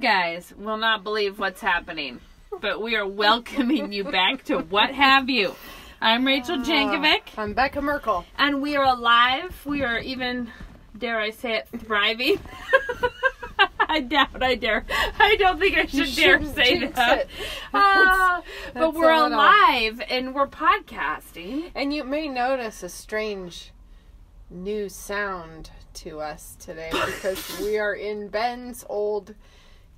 Guys will not believe what's happening, but we are welcoming you back to What Have You. I'm Rachel Jankovic, I'm Becca Merkel. and we are alive. We are even, dare I say it, thriving. I doubt I dare. I don't think I should dare say that. Ah, but that's we're alive and we're podcasting. And you may notice a strange new sound to us today because we are in Ben's old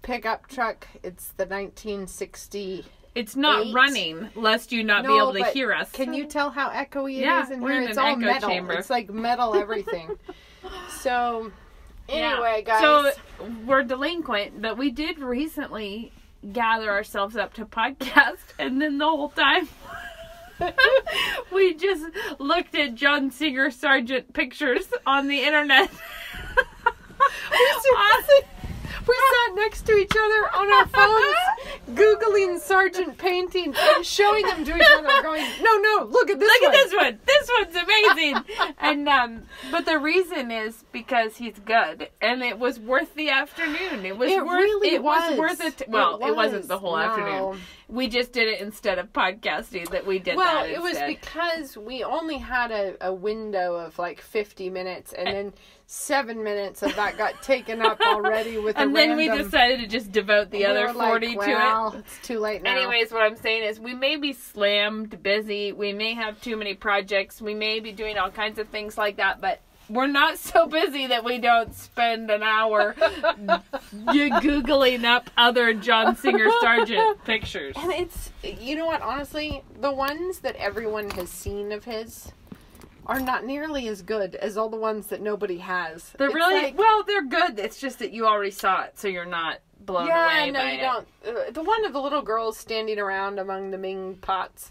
pickup truck. It's the 1960. It's not Eight. running, lest you not be No, able to but hear us. Can you tell how echoey it is Yeah, in we're here? in it's an all echo metal. chamber. It's like metal everything. so, Yeah. anyway, guys. So we're delinquent, but we did recently gather ourselves up to podcast, and then the whole time we just looked at John Singer Sargent pictures on the internet. seriously- we sat next to each other on our phones, googling Sargent paintings and showing them to each other, going, "No, no, look at this Look one." at this one. This one's amazing. and um but the reason is because he's good and it was worth the afternoon. It was It worth really it was, was. worth it. It well, it, wasn't was. the whole No. afternoon. We just did it instead of podcasting that we did Well, it was because we only had a, a window of like 50 minutes, and then seven minutes of that got taken up already with and then we decided to just devote the we other were like, 40 well, to it. It's too late now. Anyways, what I'm saying is we may be slammed, busy, we may have too many projects, we may be doing all kinds of things like that, but we're not so busy that we don't spend an hour googling up other John Singer Sargent pictures. And it's you know what, honestly, the ones that everyone has seen of his are not nearly as good as all the ones that nobody has. They're It's really like- well, they're good. It's just that you already saw it, so you're not blown yeah, away no, by you it. don't. Uh, the one of the little girls standing around among the Ming pots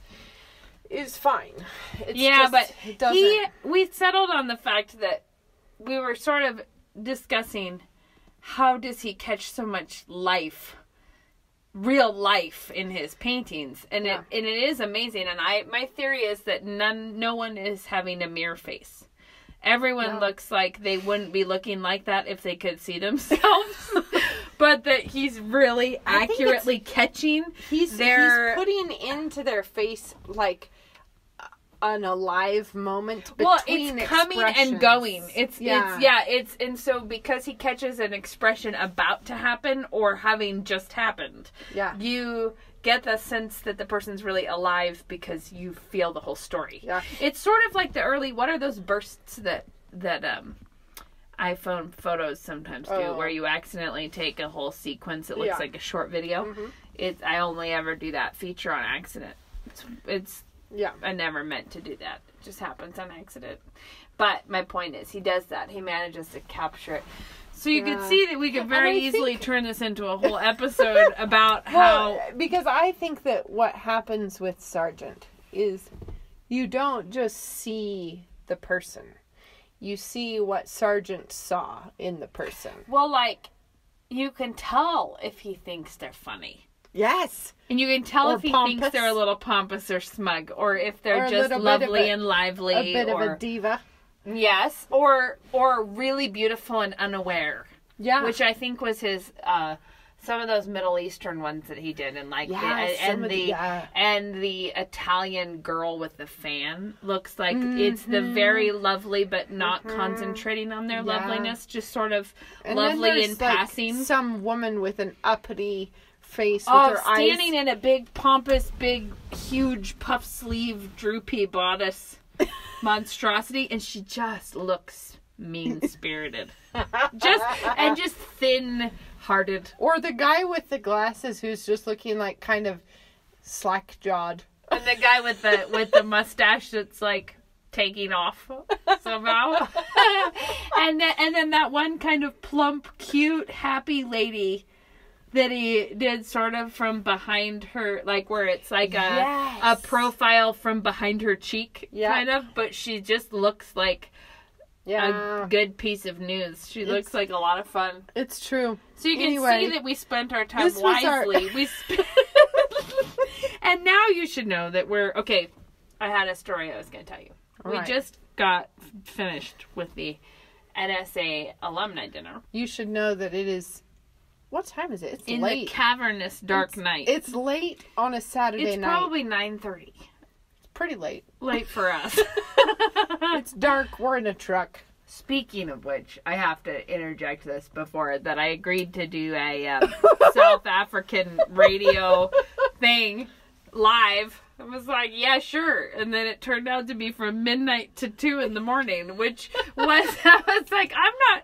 is fine. It's yeah, just- but it doesn't. he we settled on the fact that we were sort of discussing how does he catch so much life real life in his paintings and Yeah. it and it is amazing and i my theory is that none no one is having a mirror face everyone No. looks like they wouldn't be looking like that if they could see themselves but that he's really I think it's- accurately catching he's their he's putting into their face like an alive moment. well it's coming and going it's Yeah. it's yeah it's and so because he catches an expression about to happen or having just happened Yeah. you get the sense that the person's really alive because you feel the whole story Yeah. it's sort of like the early what are those bursts that that um iphone photos sometimes do Oh. where you accidentally take a whole sequence it looks Yeah. like a short video Mhm. it's i only ever do that feature on accident it's it's Yeah. I never meant to do that. It just happens on accident. But my point is, he does that. He manages to capture it. So you can Yeah. see that we could very easily think- turn this into a whole episode about how. Because I think that what happens with Sargent is you don't just see the person. You see what Sargent saw in the person. Well, like, you can tell if he thinks they're funny. Yes. And you can tell Or if he pompous. thinks they're a little pompous or smug, or if they're Or just little bit of lovely a- and lively, A bit or of a diva. yes, or or really beautiful and unaware. Yeah. which I think was his uh some of those Middle Eastern ones that he did and like the, Yeah, and, and the the- yeah. and the Italian girl with the fan looks like it's the very lovely but not concentrating on their Mm-hmm. Yeah. loveliness just sort of And lovely in like, passing Some woman with an uppity face with Oh, her standing eyes. in a big pompous, big, huge puff sleeve, droopy bodice monstrosity, and she just looks mean spirited, just and just thin hearted. Or the guy with the glasses who's just looking like kind of slack jawed. And the guy with the with the mustache that's like taking off somehow. and then and then that one kind of plump, cute, happy lady that he did sort of from behind her like where it's like a a profile from behind her cheek Yeah. kind of, but she just looks like Yeah. a good piece of news. She It's- looks like a lot of fun. It's true. So you can Anyway, see that we spent our time was our- wisely. We sp- and now you should know that we're okay. I had a story I was going to tell you. we Alright. just got finished with the NSA alumni dinner. You should know that it is What time is it? It's in late. the cavernous dark night. it's late on a Saturday It's night. probably nine thirty. It's pretty late. Late for us. It's dark. We're in a truck. Speaking of which, I have to interject this before that I agreed to do a um, South African radio thing live. I was like, yeah, sure. And then it turned out to be from midnight to two in the morning, which was I was like, I'm not,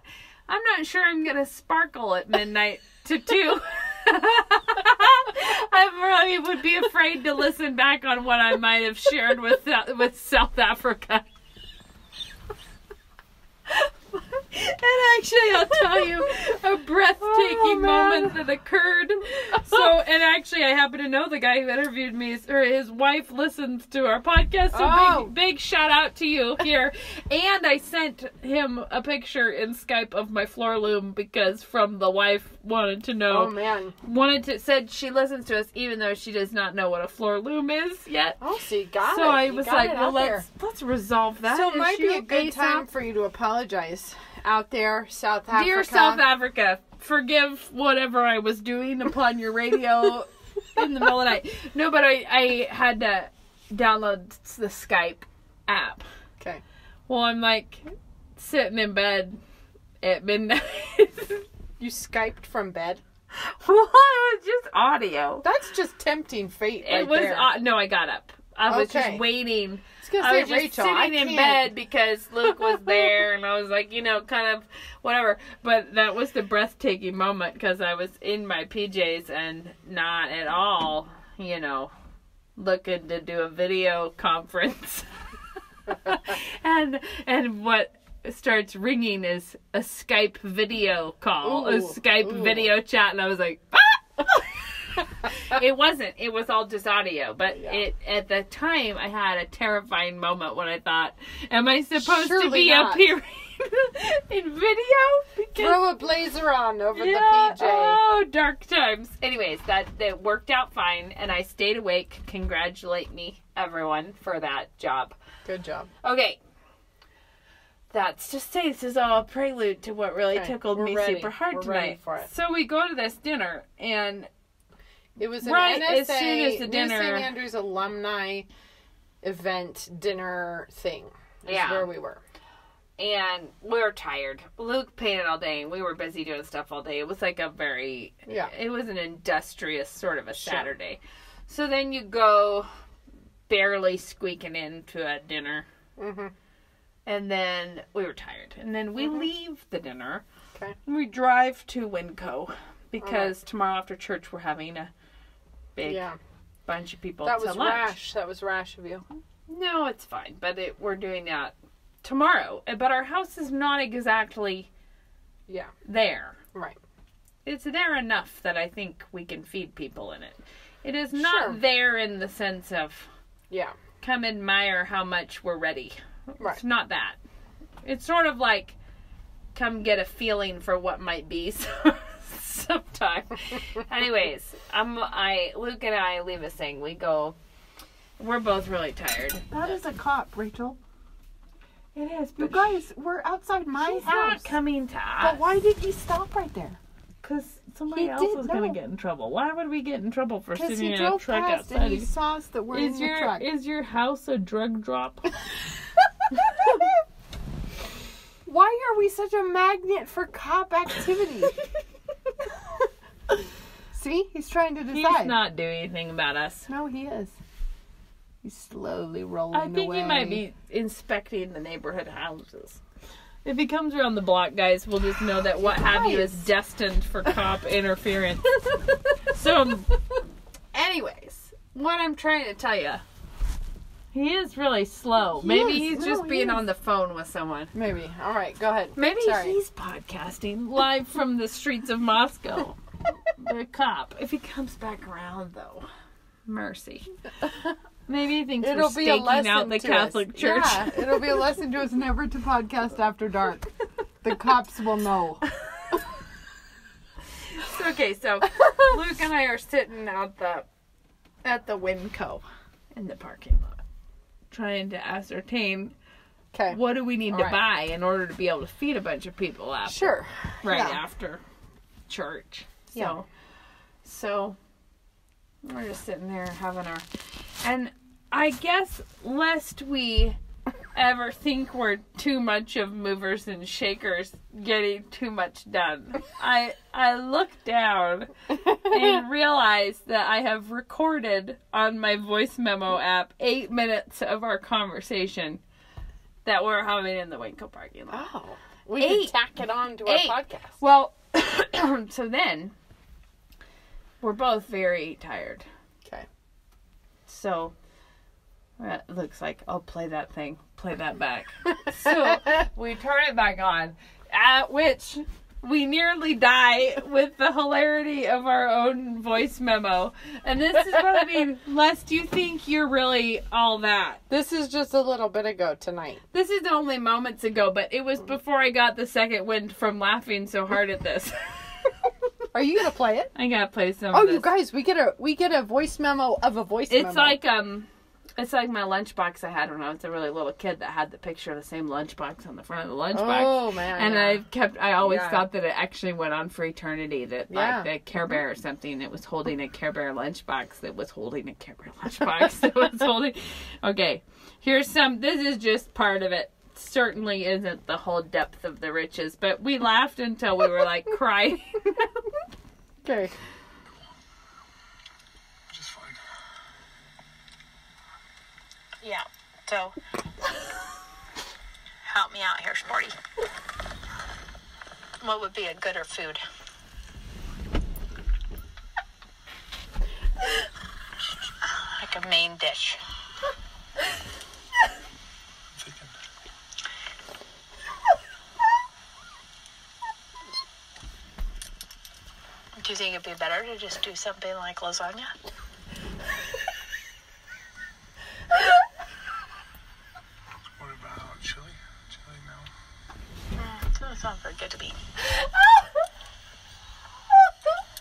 I'm not sure I'm gonna sparkle at midnight to two. I really would be afraid to listen back on what I might have shared with uh, with South Africa. And actually, I'll tell you a oh, breathtaking Oh, moment that occurred. So, and actually, I happen to know the guy who interviewed me, or his wife listens to our podcast. So, Oh. big, big shout out to you here. and I sent him a picture in Skype of my floor loom because from the wife wanted to know, Oh man. wanted to said she listens to us even though she does not know what a floor loom is yet. Oh, so you got so it. So I was like, well, let's let's resolve that. So it might be a good time for you to apologize out there, South Africa. Dear South Africa, forgive whatever I was doing upon your radio in the middle of the night. No, but I, I had to download the Skype app. Okay. Well, I'm like sitting in bed at midnight. You skyped from bed. well, it was just audio. That's just tempting fate right it was there. au- no, I got up. I was Okay. just waiting. I I was just Rachel, sitting in bed because Luke was there, and I was like, you know, kind of whatever. But that was the breathtaking moment because I was in my PJs and not at all, you know, looking to do a video conference. and and what starts ringing is a Skype video call, a Skype ooh. video chat, and I was like, ah! it wasn't. It was all just audio. But Yeah. it at the time, I had a terrifying moment when I thought, "Am I supposed to be not. appearing in video?" Because Throw a blazer on over yeah, the PJ. oh, dark times. Anyways, that that worked out fine, and I stayed awake. Congratulate me, everyone, for that job. Good job. Okay. That's just say this is all a prelude to what really Okay, tickled me ready. super hard We're tonight. ready for it. So we go to this dinner and It was an Right, NSA, as soon as the New St. Andrews alumni event dinner thing. Is Yeah. where we were. and we were tired. Luke painted all day and we were busy doing stuff all day. It was like a very Yeah. it was an industrious sort of a Sure. Saturday. So then you go barely squeaking into a dinner Mm-hmm. and then we were tired. And then we Mhm. leave the dinner. Okay. And we drive to Winco because tomorrow after church we're having a big Yeah. bunch of people That was lunch. rash. That was rash of you. No, it's fine, but it, we're doing that tomorrow. Uh, But our house is not exactly Yeah. there. Right. It's there enough that I think we can feed people in it. It is not Sure. there in the sense of Yeah. come admire how much we're ready. Right. It's not that. It's sort of like come get a feeling for what might be sometime. Anyways, I'm I Luke and I leave a thing. We go. We're both really tired. That is a cop, Rachel. It is, You guys, we're outside my He's house. not coming to us. But why did he stop right there? Because somebody He else did was going to get in trouble. Why would we get in trouble for Because sitting he in a drove truck past outside? and he saw us that we're is in your the truck. is your house a drug drop? Why are we such a magnet for cop activity? See, he's trying to decide. He's not doing anything about us. No, he is. He's slowly rolling I think away. he might be inspecting the neighborhood houses. If he comes around the block, guys, we'll just know that what have you is destined for cop interference. So, anyways, what I'm trying to tell you, he is really slow. He Maybe is. he's just being on the phone with someone. Maybe. All right. Go ahead. Maybe Sorry. he's podcasting live from the streets of Moscow. The cop. If he comes back around, though, mercy. Maybe he thinks It'll we're be a lesson out the Catholic us. Church. Yeah, it'll be a lesson to us never to podcast after dark. The cops will know. okay, so Luke and I are sitting out the at the Winco in the parking lot, trying to ascertain Okay. what do we need All to right. buy in order to be able to feed a bunch of people after Sure. right yeah. after church. So, so we're just sitting there having our, and I guess lest we ever think we're too much of movers and shakers getting too much done, I I look down and realize that I have recorded on my voice memo app eight minutes of our conversation that we're having in the Winco parking lot. Oh. We Eight. tack it on to our Eight. podcast. Well, so then we're both very tired. Okay. So it looks like I'll play that thing, play that back. so we turn it back on, at which we nearly die with the hilarity of our own voice memo. And this is what I mean, lest you think you're really all that. This is just a little bit ago tonight. This is only moments ago, but it was before I got the second wind from laughing so hard at this. Are you gonna play it? I gotta play some. Oh, you guys, we get a we get a voice memo of a voice memo. It's like um, it's like my lunchbox I had when I was a really little kid that had the picture of the same lunchbox on the front of the lunchbox. Oh man. And yeah. I kept. I always Yeah. thought that it actually went on for eternity. That Yeah. like the Care Bear or something that was holding a Care Bear lunchbox that was holding a Care Bear lunchbox that was holding. Okay, here's some. This is just part of it. Certainly isn't the whole depth of the riches, but we laughed until we were like crying. Okay. Just fine. Yeah. So help me out here, Sporty. What would be a gooder food? Like a main dish. Do you think it'd be better to just do something like lasagna? What about chili? Chili, no. Mm, doesn't very good to me.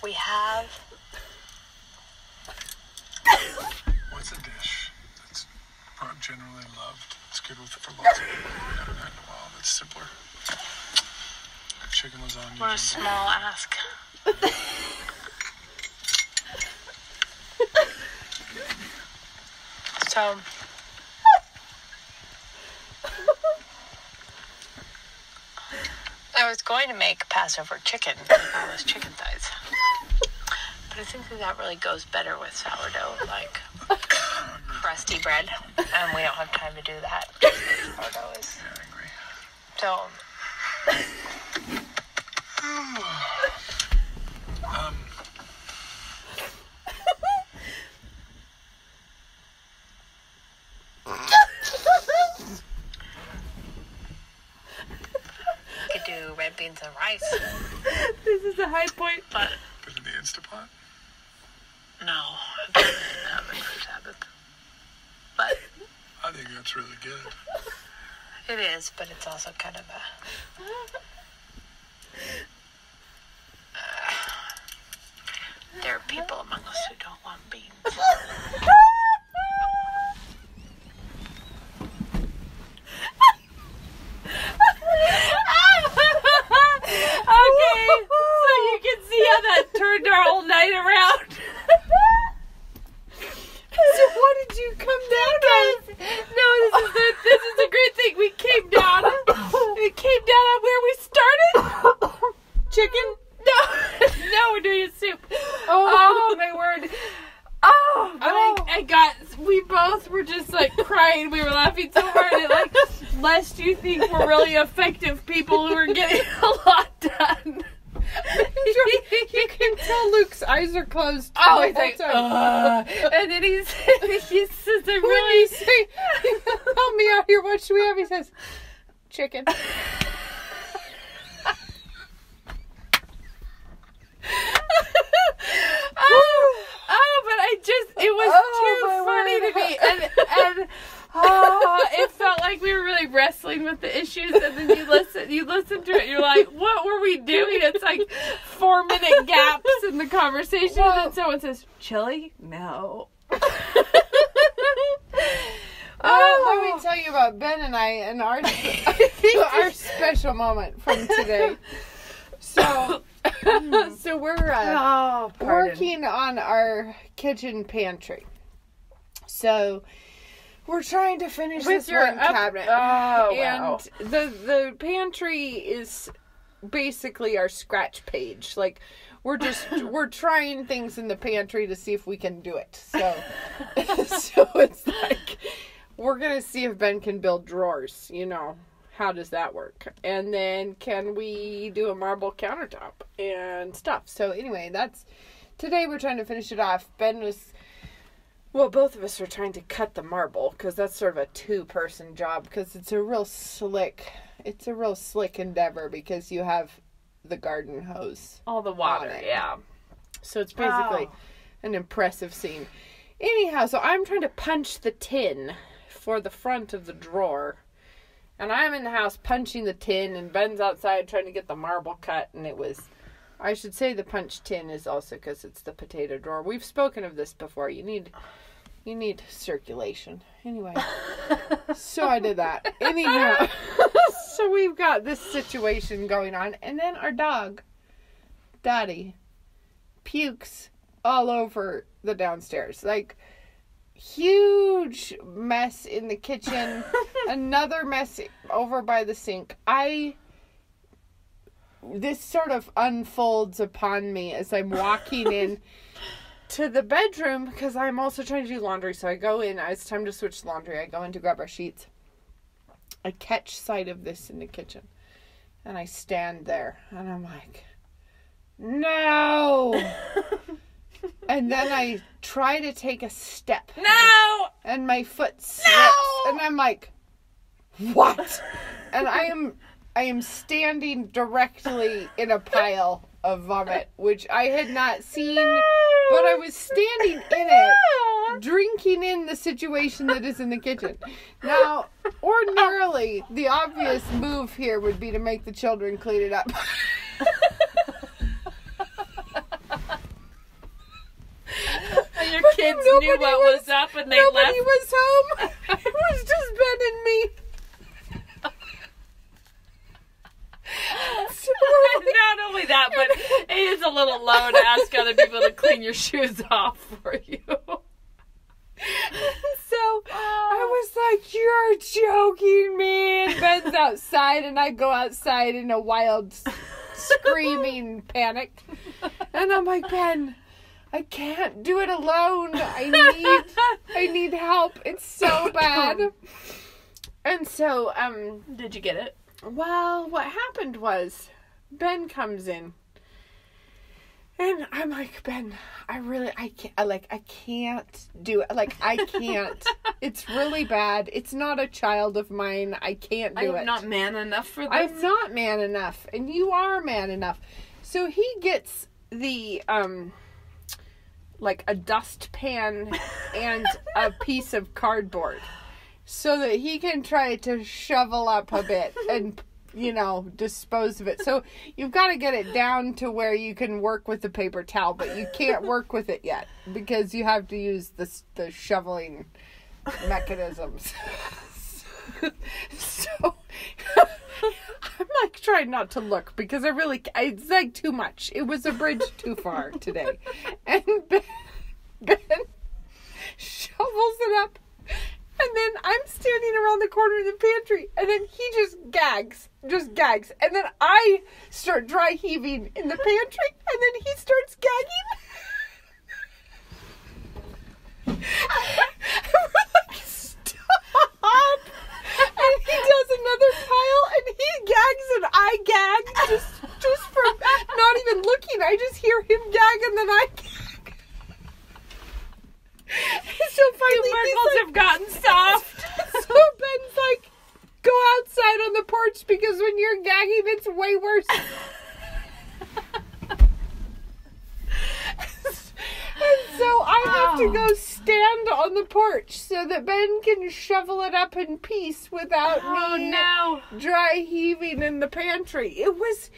We have What's a dish that's generally loved? It's good with for lots of people. We haven't had in a while. That's simpler. Chicken lasagna. what a small ask. So I was going to make Passover chicken, all those chicken thighs. But I think that that really goes better with sourdough, like crusty bread, and we don't have time to do that. Sourdough is so. Um, Could do red beans and rice, this is a high point. but put it in the Instapot. no, I don't have it for Sabbath. But I think that's really good. it is, but it's also kind of a. there are people among us who don't want beans. okay, so you can see how that turned our whole night around. So what did you come down on? no, this is the this is the great thing. We came down. We came down on where we started. Chicken. No, no, we're doing a soup. Oh. Oh my word. Oh, but Oh. I, I got. We both were just like crying. We were laughing so hard. And like, lest you think we're really effective people who are getting a lot done. you can tell Luke's eyes are closed. Oh, the he's whole like, time. "Ugh." and then he's he says, "I When really." you say, "Help me out here," what should we have? He says, "Chicken." oh, oh, but I just it was Oh, my too funny word. to me, and and oh, it felt like we were really wrestling with the issues. And then you listen, you listen to it, you're like, what were we doing? It's like four minute gaps in the conversation, and then someone says, "Chili? No." Oh, let me tell you about Ben and I and our our special moment from today. So so we're uh, Oh, working on our kitchen pantry. So we're trying to finish With this your one up- cabinet. Oh, and wow. the the pantry is basically our scratch page. Like we're just we're trying things in the pantry to see if we can do it. So so it's like we're gonna see if Ben can build drawers, you know. How does that work? And then can we do a marble countertop and stuff? So anyway, that's today we're trying to finish it off. Ben was well, both of us are trying to cut the marble because that's sort of a two-person job because it's a real slick, it's a real slick endeavor because you have the garden hose, All the water, yeah. so it's basically Oh. an impressive scene. Anyhow, so I'm trying to punch the tin for the front of the drawer. And I'm in the house punching the tin, and Ben's outside trying to get the marble cut. And it was, I should say, the punch tin is also because it's the potato drawer. We've spoken of this before. You need, you need circulation. Anyway, so I did that. Anyhow, so we've got this situation going on, and then our dog, Daddy, pukes all over the downstairs. Like huge mess in the kitchen, another mess over by the sink. I this sort of unfolds upon me as I'm walking in to the bedroom because I'm also trying to do laundry. So I go in, it's time to switch laundry. I go in to grab our sheets. I catch sight of this in the kitchen. And I stand there and I'm like, no. and then I try to take a step No! and my foot slips no! and I'm like, what? and I am I am standing directly in a pile of vomit, which I had not seen, but I was standing in it, drinking in the situation that is in the kitchen. Now, ordinarily, the obvious move here would be to make the children clean it up. And your kids knew what was- was, up and they Nobody left. was home. It was just Ben and me. So, Not only that, but it is a little low to ask other people to clean your shoes off for you. so I was like, "You're joking me!" And Ben's outside, and I go outside in a wild, screaming panic, and I'm like, "Ben, I can't do it alone. I need, I need help. It's so bad." And so, um, Did you get it? Well, what happened was Ben comes in. And I'm like, Ben, I really, I can't, I like, I can't do it. Like, I can't. it's really bad. It's not a child of mine. I can't do it. I'm not man enough for this. I'm not man enough, and you are man enough. So he gets the um like a dustpan and a piece of cardboard so that he can try to shovel up a bit and you know dispose of it. So you've got to get it down to where you can work with the paper towel, but you can't work with it yet because you have to use the the shoveling mechanisms. so I'm like trying not to look because I really I, it's like too much. It was a bridge too far today, and Ben, ben shovels it up, and then I'm standing around the corner of the pantry, and then he just gags, just gags, and then I start dry heaving in the pantry, and then he starts gagging. we're like, stop! And he does another pile, and he gags, and I gag just just for not even looking. I just hear him gag, and then I gag. So finally, he's Miracles like, have gotten soft. so Ben's like, go outside on the porch because when you're gagging, it's way worse. and so I have to go oh. stand on the porch so that Ben can shovel it up in peace without Oh me no. dry heaving in the pantry. It was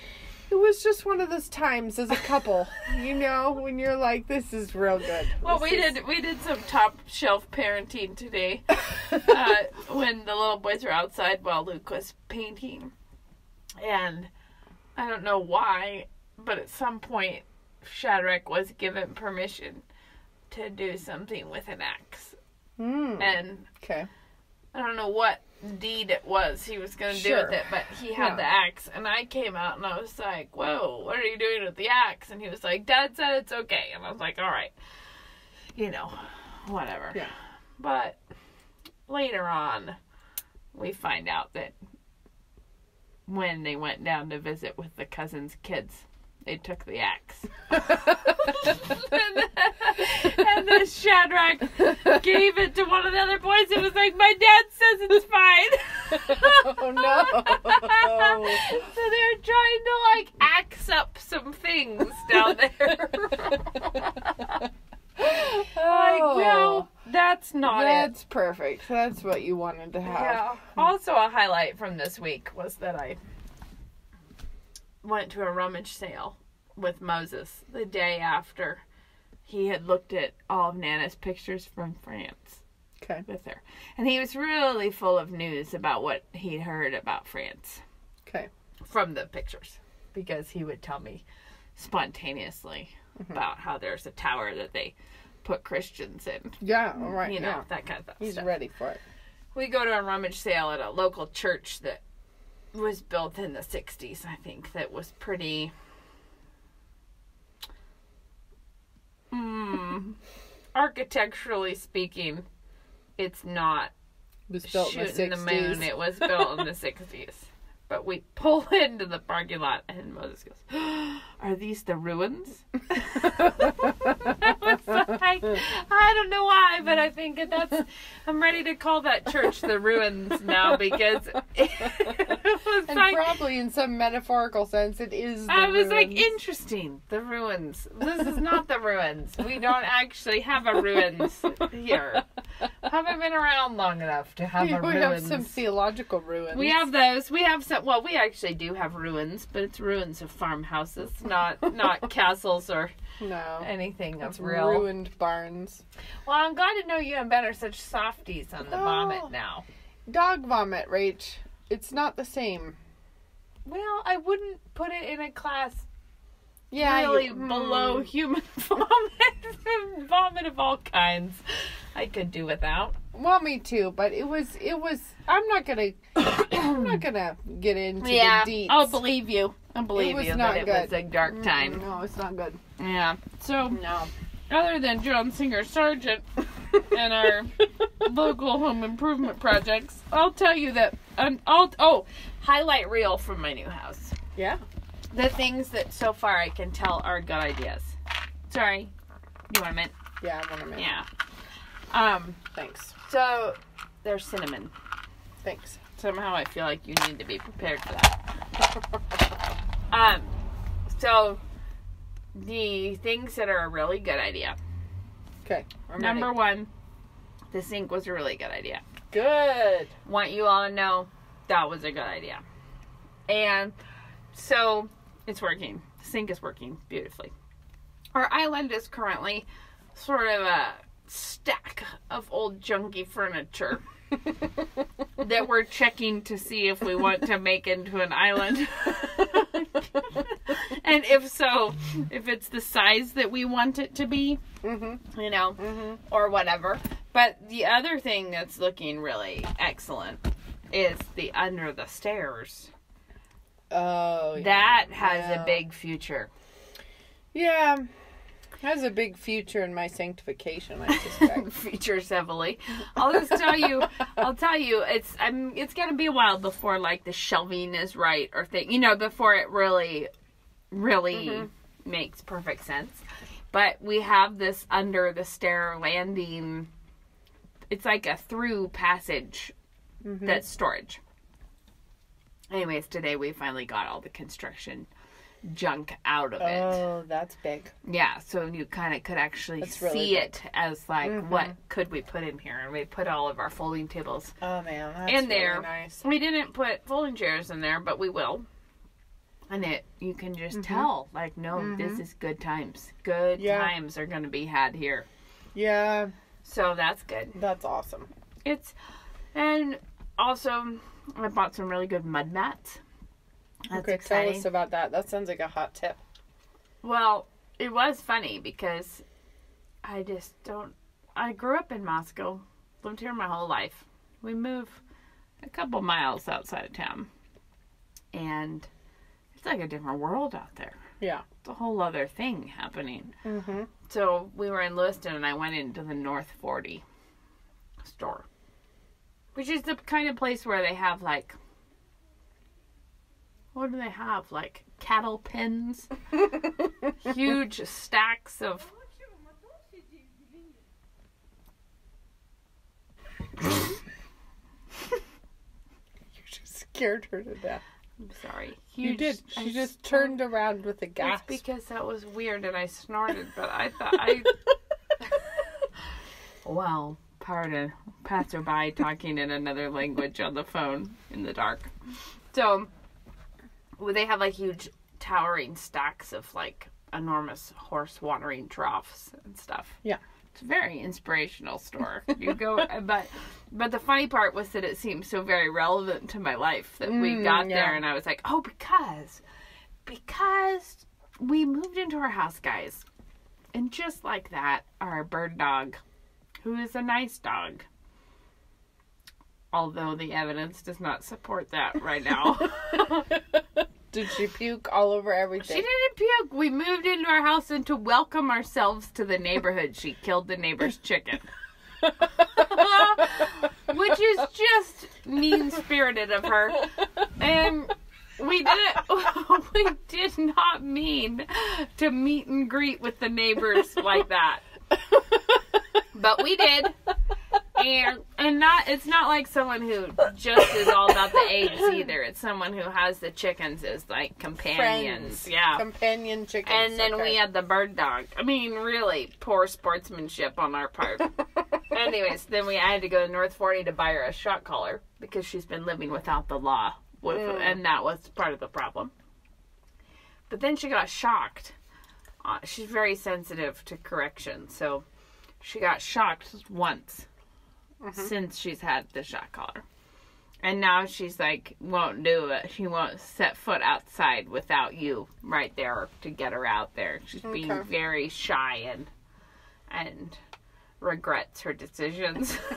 it was just one of those times as a couple, you know, when you're like, this is real good. Well, This we is- did we did some top shelf parenting today uh, when the little boys were outside while Luke was painting, and I don't know why but at some point, Shadrach was given permission to do something with an axe. Mm. And Okay. I don't know what deed it was he was going to do with it, but he had Yeah. the axe. And I came out and I was like, Whoa, what are you doing with the axe? And he was like, Dad said it's okay. And I was like, All right. You know, whatever. Yeah. But later on, we find out that when they went down to visit with the cousin's kids, they took the axe. and then Shadrach gave it to one of the other boys and was like, My dad says it's fine. Oh no. so they're trying to like axe up some things down there. like, oh. no, that's not it. That's perfect. That's what you wanted to have. Yeah. Also, a highlight from this week was that I went to a rummage sale with Moses the day after he had looked at all of Nana's pictures from France Okay. with her. And he was really full of news about what he'd heard about France Okay. from the pictures because he would tell me spontaneously mm-hmm. about how there's a tower that they put Christians in. Yeah. All right. You know, yeah. that kind of stuff. He's ready for it. we go to a rummage sale at a local church that was built in the 60s i think that was pretty mm, architecturally speaking it's not It was built in the shooting the, moon. it was built in the 60s but we pull into the parking lot and moses goes are these the ruins I was like, I don't know why, but I think that's. I'm ready to call that church the ruins now because it was And like. probably in some metaphorical sense, it is. The I was like, interesting. The ruins. This is not the ruins. We don't actually have a ruins here. Haven't been around long enough to have a ruins. we have some theological ruins. We have those. We have some. Well, we actually do have ruins, but it's ruins of farmhouses, not not castles or no. anything It's of real. ruined barns. Well, I'm glad to know you and Ben are such softies on the Oh. vomit now. Dog vomit, Rach. It's not the same. Well, I wouldn't put it in a class Yeah, really you- below mm. human vomit. vomit of all kinds. I could do without. Well, me too. But it was. It was. I'm not gonna. I'm not gonna get into the deets. I'll believe you. I believe was you not that it good. was a dark time. No, it's not good. Yeah. So, No. other than John Singer Sargent and our local home improvement projects, I'll tell you that. Um, I'll, oh, highlight reel from my new house. Yeah. The things that so far I can tell are good ideas. Sorry. You want a mint? Yeah, I want a minute. Yeah. Um, Thanks. So there's cinnamon. Thanks. Somehow I feel like you need to be prepared for that. um, so the things that are a really good idea. Okay. Number ready. one, the sink was a really good idea. Good. Want you all to know that was a good idea. And so it's working. The sink is working beautifully. Our island is currently sort of a stack of old junky furniture that we're checking to see if we want to make into an island. and if so, if it's the size that we want it to be, Mm-hmm. you know, Mm-hmm. or whatever. But the other thing that's looking really excellent is the under the stairs. Oh. Yeah. That has Yeah. a big future. Yeah. Has a big future in my sanctification, I suspect. Features heavily. I'll just tell you. I'll tell you. It's I'm. It's gonna be a while before like the shelving is right or thing. You know, before it really, really mm-hmm. makes perfect sense. But we have this under the stair landing. It's like a through passage mm-hmm. that's storage. Anyways, today we finally got all the construction junk out of it. oh, that's big. Yeah, so you kind of could actually That's see good. it as like what could we put in here, and we put all of our folding tables Oh man, that's in there. really nice. We didn't put folding chairs in there, but we will. And it, you can just Mm-hmm. tell, like, no, this is good times. Good Yeah. times are going to be had here. Yeah, So that's good. that's awesome. It's, and also, I bought some really good mud mats. That's okay, exciting. tell us about that. That sounds like a hot tip. Well, it was funny because I just don't. I grew up in Moscow, lived here my whole life. We moved a couple miles outside of town, and it's like a different world out there. Yeah. It's a whole other thing happening. Mm-hmm. So we were in Lewiston, and I went into the North 40 store, which is the kind of place where they have like. What do they have? Like cattle pens, huge stacks of. You just scared her to death. I'm sorry. You did. She I just snort- turned around with a gasp. It's because that was weird and I snorted, but I thought I. well, pardon, passerby talking in another language on the phone in the dark. So, well, they have like huge towering stacks of like enormous horse watering troughs and stuff. Yeah. It's a very inspirational store. You go, but but the funny part was that it seemed so very relevant to my life that we Mm, got yeah. there and I was like, oh, because because we moved into our house, guys, and just like that, our bird dog, who is a nice dog. Although the evidence does not support that right now. Did she puke all over everything? She didn't puke. We moved into our house, and to welcome ourselves to the neighborhood, she killed the neighbor's chicken. Which is just mean spirited of her. And we didn't, we did not mean to meet and greet with the neighbors like that. But we did. And and not it's not like someone who just is all about the eggs either. It's someone who has the chickens as like companions. Friends. Yeah. Companion chickens. And then we had the bird dog. I mean, really poor sportsmanship on our part. Anyways, then we I had to go to North 40 to buy her a shot collar because she's been living without the law, with, Mm. and that was part of the problem. But then she got shocked. Uh, she's very sensitive to correction, so she got shocked once Mm-hmm. since she's had the shot collar. And now she's like, won't do it. She won't set foot outside without you right there to get her out there. She's being very shy and and regrets her decisions.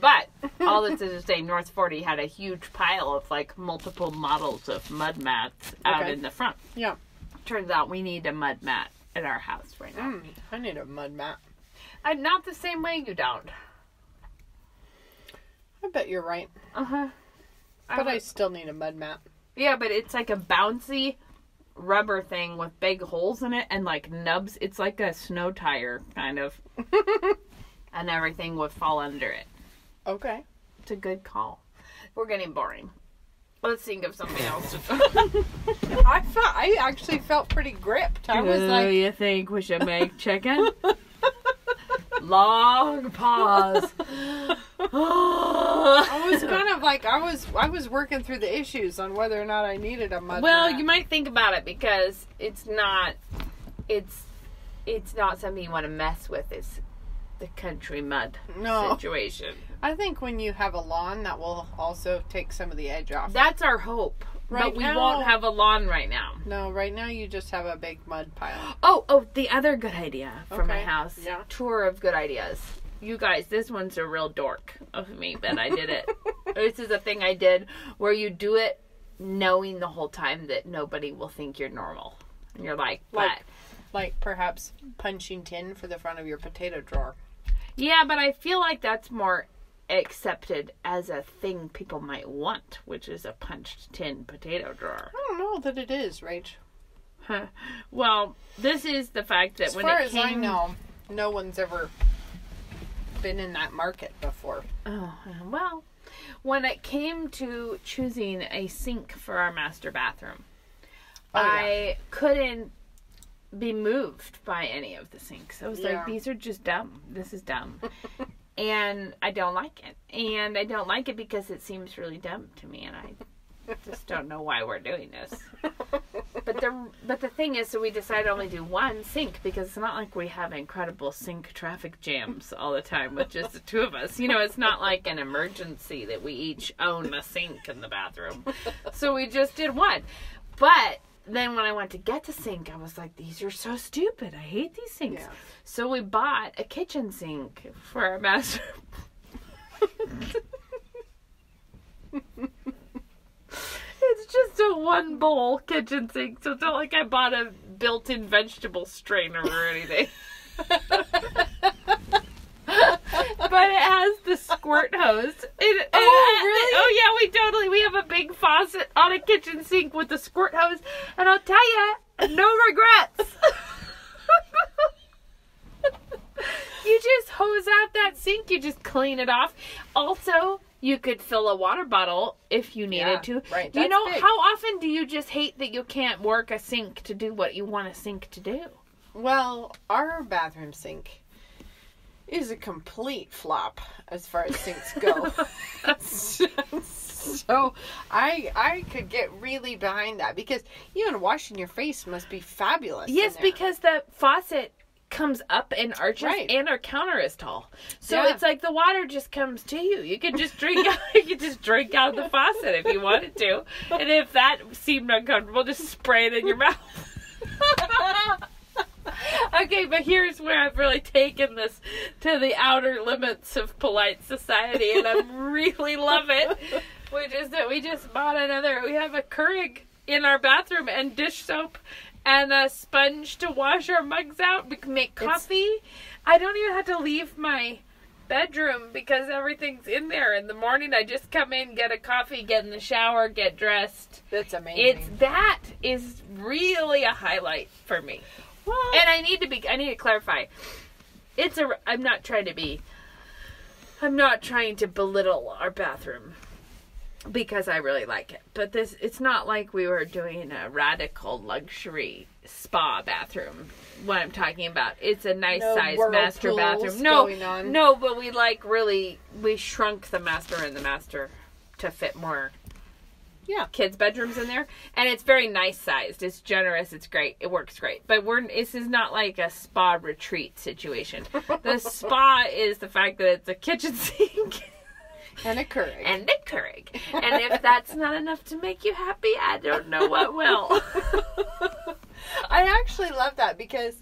but all this is to say, North Forty had a huge pile of like multiple models of mud mats out Okay. in the front. Yeah. Turns out we need a mud mat at our house right now. Mm, I need a mud mat. And not the same way you don't. I bet you're right. Uh huh. But I still need a mud mat. Yeah, but it's like a bouncy rubber thing with big holes in it and like nubs. It's like a snow tire kind of. and everything would fall under it. Okay. It's a good call. We're getting boring. Let's think of something else. I felt I actually felt pretty gripped. I was like Do like you think we should make chicken? Long pause. I was kind of like I was I was working through the issues on whether or not I needed a mud well, mat. you might think about it because it's not it's it's not something you want to mess with. It's the country mud no. situation. I think when you have a lawn that will also take some of the edge off. That's our hope. Right but we now- won't have a lawn right now. no, right now you just have a big mud pile. Oh, oh, the other good idea for my house. yeah. Tour of good ideas. You guys, this one's a real dork of me, but I did it. this is a thing I did where you do it knowing the whole time that nobody will think you're normal. And you're like, Like-? Like perhaps punching tin for the front of your potato drawer. Yeah, but I feel like that's more accepted as a thing people might want, which is a punched tin potato drawer. I don't know that it is, Rach. Well, this is the fact that As when far it as came, I know, no one's ever been in that market before. Oh, well, when it came to choosing a sink for our master bathroom, Oh, yeah. I couldn't be moved by any of the sinks. I was Yeah. like, these are just dumb. This is dumb. and I don't like it. And I don't like it because it seems really dumb to me and I just don't know why we're doing this. But the but the thing is, so we decided to only do one sink because it's not like we have incredible sink traffic jams all the time with just the two of us. You know, it's not like an emergency that we each own a sink in the bathroom. So we just did one. But then when I went to get the sink, I was like, these are so stupid. I hate these sinks. Yeah. So we bought a kitchen sink for our master. it's just a one bowl kitchen sink, so it's not like I bought a built in vegetable strainer or anything. but it has the squirt hose. It, Oh, it- really? Oh yeah, we totally. We have a big faucet on a kitchen sink with the squirt hose, and I'll tell you, no regrets. you just hose out that sink. You just clean it off. Also, you could fill a water bottle if you needed Yeah, to. right, Do you know big. how often do you just hate that you can't work a sink to do what you want a sink to do? Well, our bathroom sink is a complete flop as far as sinks go. so I I could get really behind that because even washing your face must be fabulous. Yes, because the faucet comes up in arches Right. and our counter is tall. So Yeah. it's like the water just comes to you. You can just drink out you could just drink out the faucet if you wanted to. And if that seemed uncomfortable, just spray it in your mouth. okay, but here's where I've really taken this to the outer limits of polite society and I really love it. Which is that we just bought another we have a Keurig in our bathroom and dish soap and a sponge to wash our mugs out. We can make coffee. I don't even have to leave my bedroom because everything's in there. In the morning, I just come in, get a coffee, get in the shower, get dressed. that's amazing. It's that is really a highlight for me. Well, And I need to be. I need to clarify. It's a. I'm not trying to be. I'm not trying to belittle our bathroom because I really like it. But this, it's not like we were doing a radical luxury spa bathroom. What I'm talking about, it's a nice No size master bathroom. No, no, but we like really we shrunk the master and the master to fit more yeah. kids' bedrooms in there, and it's very nice sized. It's generous. It's great. It works great. But we're this is not like a spa retreat situation. The spa is the fact that it's a kitchen sink And a Keurig. and a Keurig, and if that's not enough to make you happy, I don't know what will. I actually love that because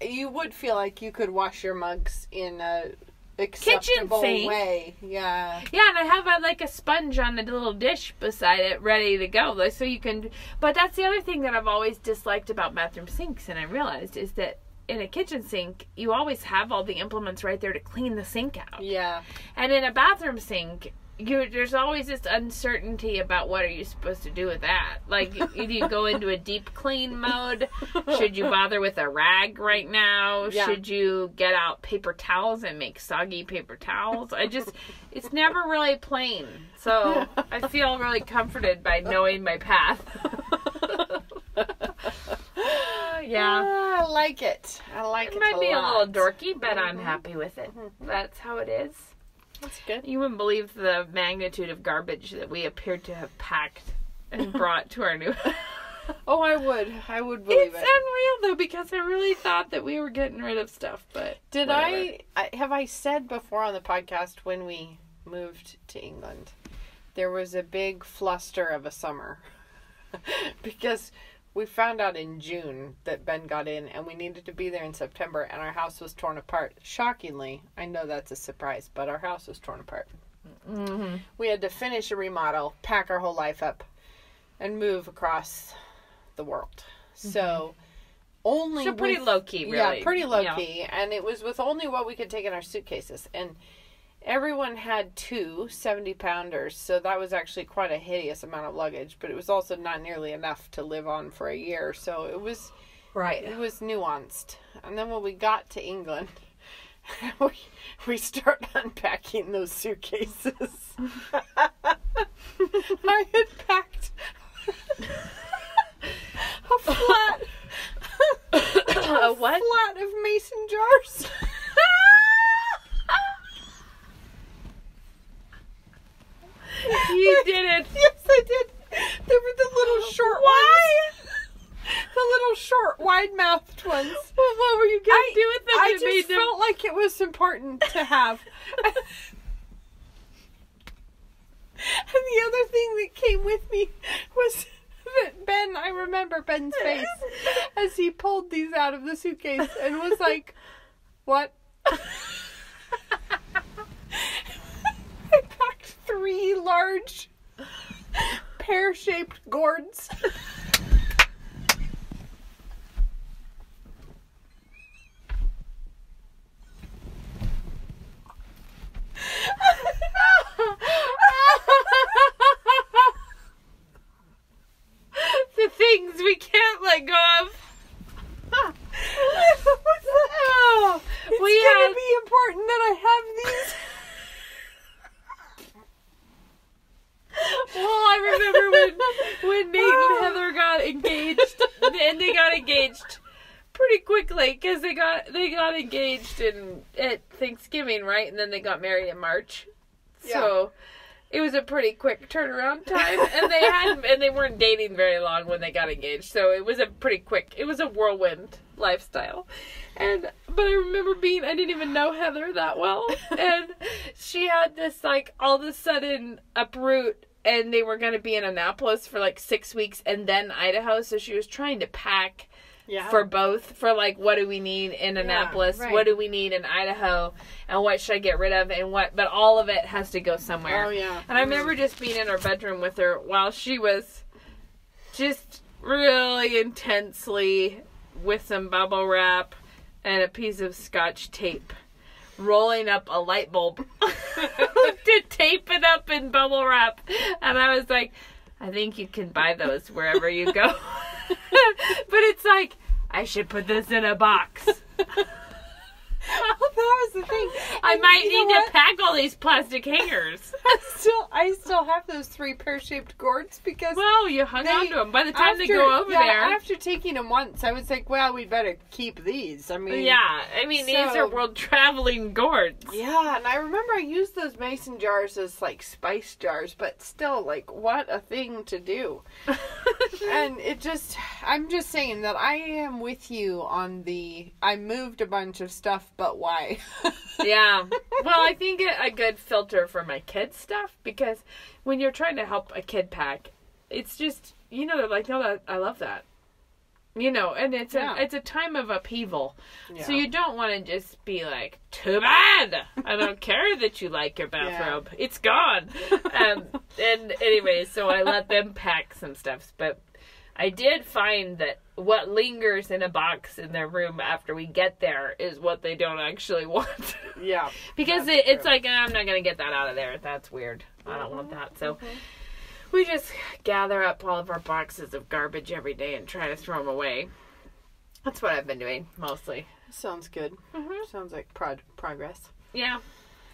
you would feel like you could wash your mugs in a acceptable sink. way. Yeah. Yeah, and I have a, like a sponge on a little dish beside it, ready to go. Like, So you can. But that's the other thing that I've always disliked about bathroom sinks, and I realized is that in a kitchen sink, you always have all the implements right there to clean the sink out. Yeah. And in a bathroom sink, you there's always this uncertainty about what are you supposed to do with that. Like, do you go into a deep clean mode? Should you bother with a rag right now? Yeah. Should you get out paper towels and make soggy paper towels? I just, it's never really plain. So I feel really comforted by knowing my path. yeah. Ah, I like it. I like it. It might be a little dorky, but I'm happy with it. That's how it is. That's good. You wouldn't believe the magnitude of garbage that we appeared to have packed and brought to our new. Oh, I would. I would believe it's it. unreal though because I really thought that we were getting rid of stuff, but Did. I, I have I said before on the podcast when we moved to England, there was a big fluster of a summer because we found out in June that Ben got in and we needed to be there in September and our house was torn apart. Shockingly, I know that's a surprise, but our house was torn apart. Mhm. We had to finish a remodel, pack our whole life up, and move across the world. So only So pretty with- low key, really. yeah, pretty low Yeah. key, and it was with only what we could take in our suitcases, and everyone had two 70 pounders, so that was actually quite a hideous amount of luggage, but it was also not nearly enough to live on for a year, so it was Right. it was nuanced. And then when we got to England, we we start unpacking those suitcases. I had packed a flat A what? flat of mason jars. You did it. yes, I did. They were the little short Why? ones. The little short, wide-mouthed ones. Well, what were you gonna I- do with them? I just them- felt like it was important to have. and the other thing that came with me was that Ben, I remember Ben's face as he pulled these out of the suitcase and was like, "What?" Three large pear-shaped gourds. the things we can't let go of. Oh, It's we gonna had be important that I have these. Well, I remember when when Nate and Heather got engaged, and they got engaged pretty quickly because they got they got engaged in at Right? And then they got married in March. So it was a pretty quick turnaround time, and they hadn't and they weren't dating very long when they got engaged. So it was a pretty quick. It was a whirlwind lifestyle, and but I remember being I didn't even know Heather that well, and she had this like all of a sudden uproot. And they were going to be in Annapolis for like six weeks and then Idaho. So she was trying to pack Yeah. for both for like what do we need in Annapolis, right. what do we need in Idaho, and what should I get rid of, and what. But all of it has to go somewhere. Oh yeah. And I remember just being in her bedroom with her while she was just really intensely with some bubble wrap and a piece of scotch tape rolling up a light bulb to tape it up in bubble wrap. And I was like, I think you can buy those wherever you go. but it's like, I should put this in a box. that was the thing. I And might need to pack all these plastic hangers. I still, I still have those three pear-shaped gourds because Well, you hung They- on to them. By the time they go over yeah, there. after taking them once, I was like, "Well, we'd better keep these." I mean, Yeah, I mean, these are world traveling gourds. yeah. And I remember I used those mason jars as like spice jars, but still, like, what a thing to do. and it just, I'm just saying that I am with you on the. I moved a bunch of stuff, but why? yeah. Well, I think a, a good filter for my kids' stuff because when you're trying to help a kid pack, it's just you know they're like, no, that, I love that. You know, and it's Yeah. a it's a time of upheaval, so you don't want to just be like, too bad. I don't care that you like your Yeah. bathrobe; it's gone. Um, and anyway, so I let them pack some stuff, but I did find that what lingers in a box in their room after we get there is what they don't actually want. yeah. because it, it's like I'm not gonna get that out of there. That's weird. I don't want that. So Mm-hmm. we just gather up all of our boxes of garbage every day and try to throw them away. That's what I've been doing mostly. Sounds good. Mhm. Sounds like prod- progress. Yeah,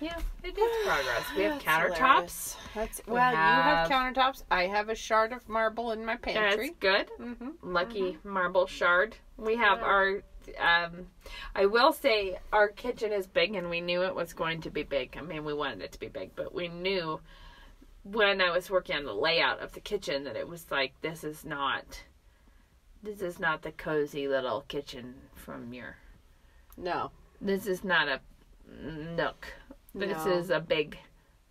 yeah, it is progress. We have That's countertops. hilarious. That's We well, you have have- countertops. I have a shard of marble in my That's pantry. good. Mm-hmm. Lucky marble shard. We have our. Um, I will say our kitchen is big, and we knew it was going to be big. I mean, we wanted it to be big, but we knew when I was working on the layout of the kitchen that it was like this is not. This is not the cozy little kitchen from your. No. This is not a nook. This No. is a big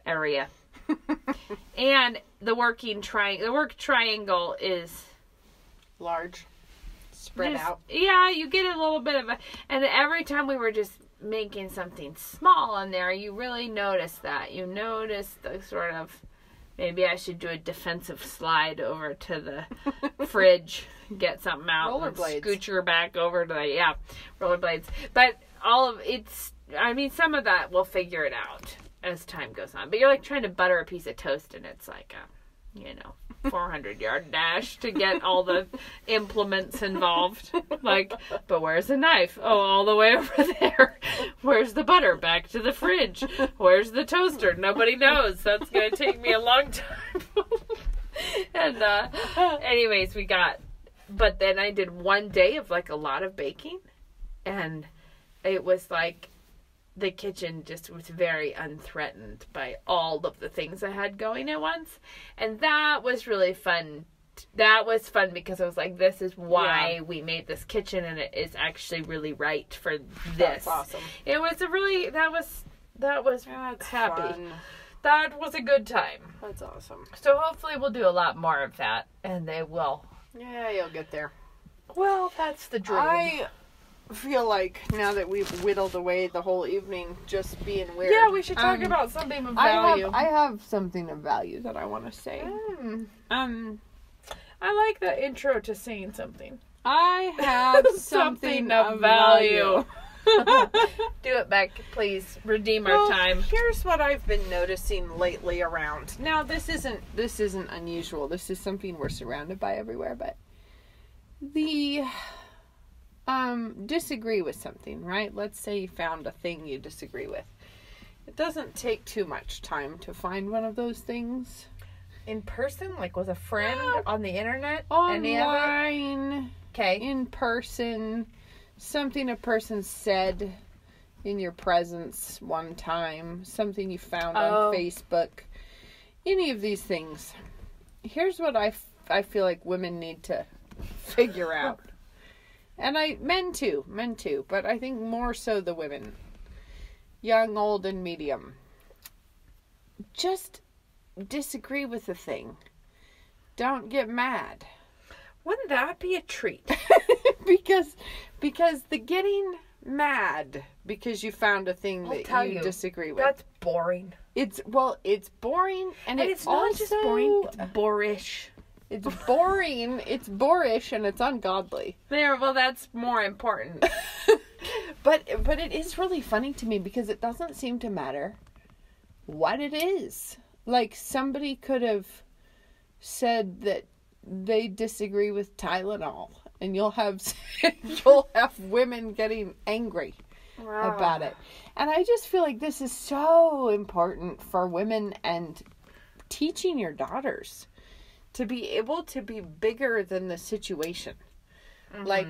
area. and the working triangle, the work triangle is Large. Spread just- out. Yeah, you get a little bit of a, and every time we were just making something small in there, you really notice that. You notice the sort of, maybe I should do a defensive slide over to the fridge, get something out, and Rollerblades. scooch back over to the yeah, rollerblades. But all of it's, I mean, some of that we'll figure it out as time goes on. But you're like trying to butter a piece of toast, and it's like a, you know. 400 yard dash to get all the implements involved. Like, but where's the knife? Oh, all the way over there. Where's the butter? Back to the fridge. Where's the toaster? Nobody knows. That's going to take me a long time. and, uh, anyways, we got, but then I did one day of like a lot of baking, and it was like, the kitchen just was very unthreatened by all of the things I had going at once. And that was really fun. That was fun because I was like, this is why we made this kitchen and it is actually really right for this. That's awesome. It was a really, that was, that was That's happy. fun. That was a good time. That's awesome. So hopefully we'll do a lot more of that and they will Yeah, you'll get there. Well, that's the dream. I feel like now that we've whittled away the whole evening just being weird. yeah, we should talk um, about something of I value. have, I have something of value that I want to say. Mm. Um, I like the intro to saying something. I have something, of value. Do it, Beck, please. Redeem our time. Here's what I've been noticing lately around. Now this isn't this isn't unusual. This is something we're surrounded by everywhere, but the um disagree with something, right? Let's say you found a thing you disagree with. It doesn't take too much time to find one of those things. In person, like with a friend on the internet? Online, Okay. in person, something a person said in your presence one time, something you found Oh. on Facebook, any of these things. Here's what I, f- I feel like women need to figure out. And I, men too, men too, but I think more so the women. Young, old, and medium. Just disagree with the thing. Don't get mad. Wouldn't that be a treat? because because the getting mad because you found a thing I'll that you, you, disagree with. That's boring. it's well, it's boring and, And it it's not just boring, it's boorish. It's boring, it's boorish and it's ungodly. There, well, that's more important. But but it is really funny to me because it doesn't seem to matter what it is. Like somebody could have said that they disagree with Tylenol and you'll have you'll have women getting angry. about it. And I just feel like this is so important for women and teaching your daughters to be able to be bigger than the situation. Mm-hmm. Like,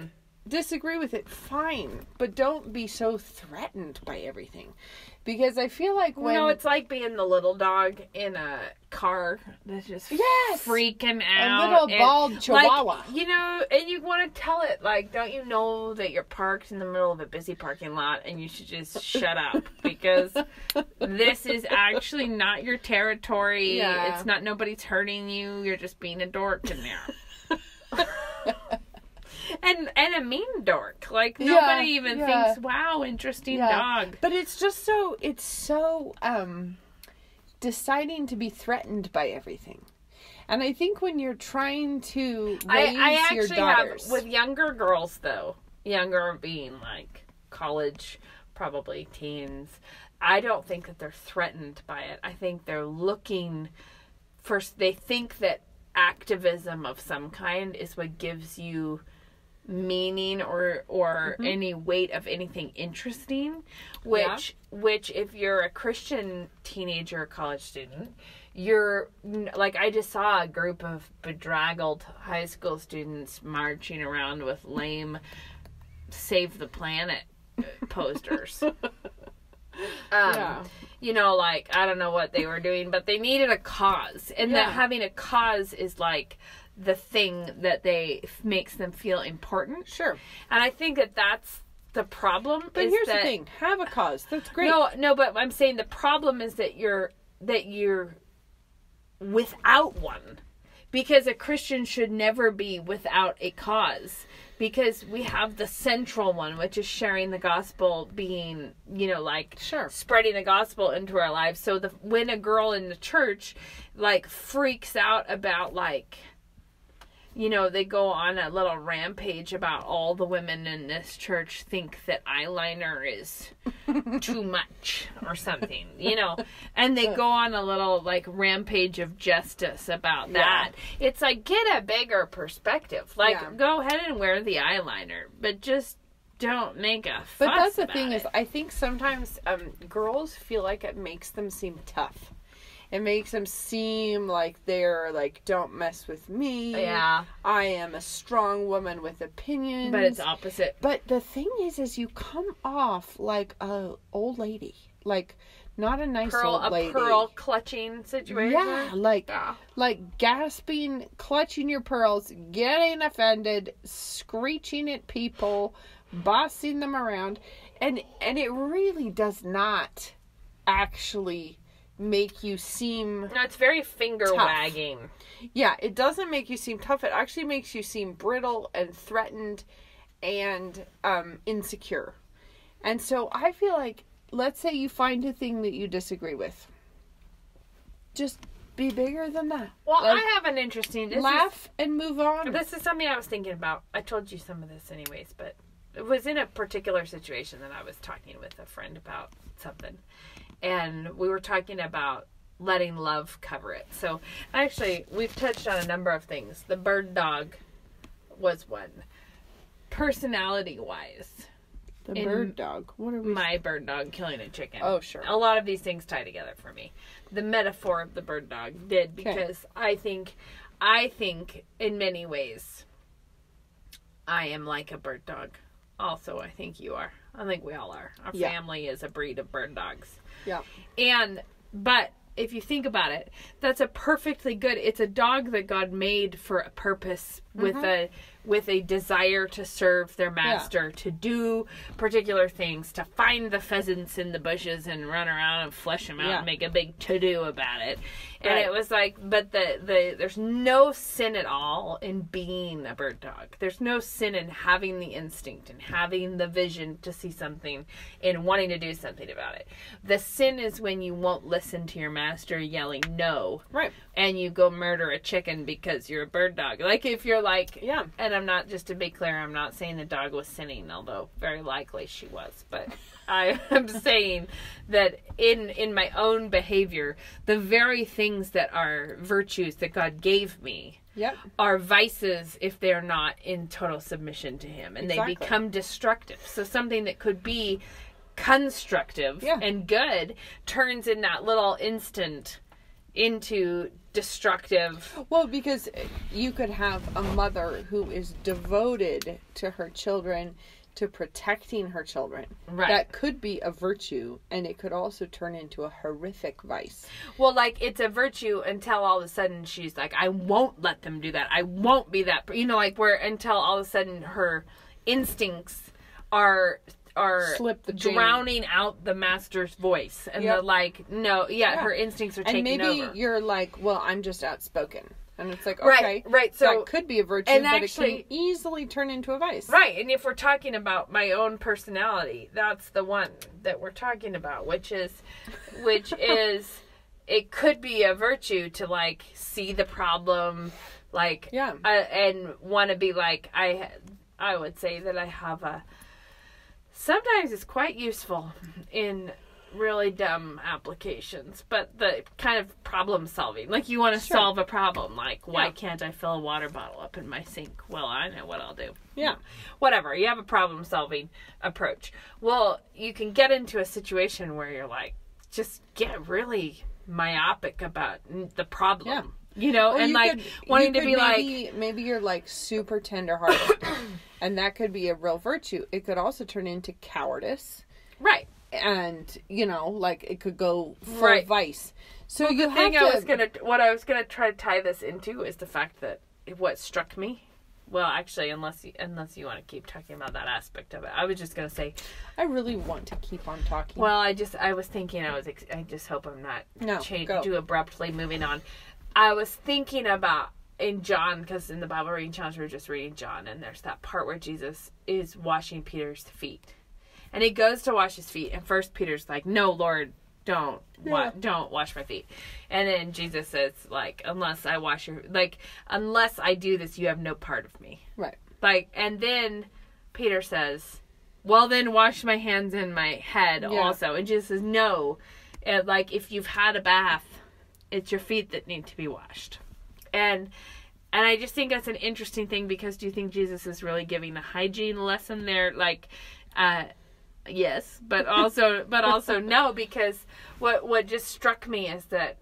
disagree with it, fine, but don't be so threatened by everything. Because I feel like when. no, it's like being the little dog in a car that's just Yes! freaking out, a little and, bald like, chihuahua. you know, and you want to tell it, like, don't you know that you're parked in the middle of a busy parking lot and you should just shut up because this is actually not your territory. Yeah. It's not nobody's hurting you. You're just being a dork in there. and and a mean dork. Like Yeah, nobody even yeah. thinks, "Wow, interesting Yeah. dog." But it's just so it's so um deciding to be threatened by everything. And I think when you're trying to raise I, I your actually have daughters with younger girls though, younger being like college, probably teens. I don't think that they're threatened by it. I think they're looking first. They think that activism of some kind is what gives you meaning or or Mm-hmm. any weight of anything interesting which which if you're a christian teenager or college student you're like i just saw a group of bedraggled high school students marching around with lame save the planet posters um, Yeah. you know, like I don't know what they were doing, but they needed a cause, and that having a cause is like the thing that they makes them feel important. Sure. And I think that that's the problem. But here's that, the thing. Have a cause. That's great. No, no, but I'm saying the problem is that you're that you're without one. Because a Christian should never be without a cause. Because we have the central one, which is sharing the gospel, being, you know, like Sure. spreading the gospel into our lives. So the when a girl in the church like freaks out about like you know, they go on a little rampage about all the women in this church think that eyeliner is too much or something, you know, and they go on a little like rampage of justice about that. It's like get a bigger perspective. Like Yeah. go ahead and wear the eyeliner, but just don't make a fuss But that's the thing it. is, I think sometimes um, girls feel like it makes them seem tough. It makes them seem like they're like, don't mess with me. yeah, I am a strong woman with opinions. but it's opposite. But the thing is, is you come off like a old lady, like not a nice Pearl old a lady. pearl clutching situation. Yeah, like Yeah. like gasping, clutching your pearls, getting offended, screeching at people, bossing them around, and and it really does not actually make you seem No, it's very finger Tough. wagging. yeah, it doesn't make you seem tough. It actually makes you seem brittle and threatened and um, insecure. And so I feel like, let's say you find a thing that you disagree with, just be bigger than that. Well, Like, I have an interesting this is- laugh and move on. This is something I was thinking about. I told you some of this anyways, but it was in a particular situation that I was talking with a friend about something. And we were talking about letting love cover it. So actually, we've touched on a number of things. The bird dog was one. Personality wise, the in bird dog. What are we? my bird dog killing a chicken. Oh, sure. A lot of these things tie together for me. The metaphor of the bird dog did because I think I think in many ways I am like a bird dog. Also, I think you are. I think we all are. Our Yeah. family is a breed of bird dogs. Yeah. And but if you think about it, that's a perfectly good. It's a dog that God made for a purpose with mm-hmm. a with a desire to serve their master, to do particular things, to find the pheasants in the bushes and run around and flush them out Yeah. and make a big to do about it. And Right. it was like, but the the there's no sin at all in being a bird dog. There's no sin in having the instinct and having the vision to see something and wanting to do something about it. The sin is when you won't listen to your master yelling no Right. and you go murder a chicken because you're a bird dog. Like if you're like, Yeah. And I'm not just to be clear, I'm not saying the dog was sinning, although very likely she was. But I am saying that in in my own behavior, the very things that are virtues that God gave me Yep. are vices if they're not in total submission to Him, and Exactly. they become destructive. So something that could be constructive Yeah. and good turns in that little instant into destructive. Well, because you could have a mother who is devoted to her children, to protecting her children. Right. That could be a virtue, and it could also turn into a horrific vice. Well, like it's a virtue until all of a sudden she's like, I won't let them do that. I won't be that. You know, like where until all of a sudden her instincts are are Slip the drowning out the master's voice, and Yep. the like, no, yeah, Yeah. her instincts are taking And maybe over. you're like, well, I'm just outspoken. And it's like, Right, okay, right, so- that could be a virtue, and but actually- it can easily turn into a vice. Right, and if we're talking about my own personality, that's the one that we're talking about, which is, which is, it could be a virtue to like see the problem, like, Yeah. uh, and want to be like I, I would say that I have a. Sometimes it's quite useful in really dumb applications, but the kind of problem solving, like you want to Sure. solve a problem, like why Yeah. can't I fill a water bottle up in my sink? Well, I know what I'll do Yeah. Hmm. whatever you have a problem solving approach well you can get into a situation where you're like just get really myopic about the problem Yeah. You know Or and you like could- wanting to be like maybe, maybe you're like super tenderhearted, and that could be a real virtue. It could also turn into cowardice, right and you know, like it could go full Right. vice. So well, you the thing have i was gonna what i was gonna try to tie this into is the fact that what struck me well actually unless you unless you want to keep talking about that aspect of it i was just gonna say I really want to keep on talking. Well, I just I was thinking I was ex- I just hope I'm not No, change go. too abruptly moving on. I was thinking about in John because in the Bible reading John, we're just reading John, and there's that part where Jesus is washing Peter's feet, and he goes to wash his feet, and first Peter's like, "No, Lord, don't wa- Yeah. don't wash my feet," and then Jesus says, "Like unless I wash your like unless I do this, you have no part of me." right. Like, and then Peter says, "Well, then wash my hands and my head Yeah. also." And Jesus says, "No, And, like if you've had a bath, it's your feet that need to be washed." And and I just think that's an interesting thing because do you think Jesus is really giving a hygiene lesson there? Like, uh, yes, but also but also no because what what just struck me is that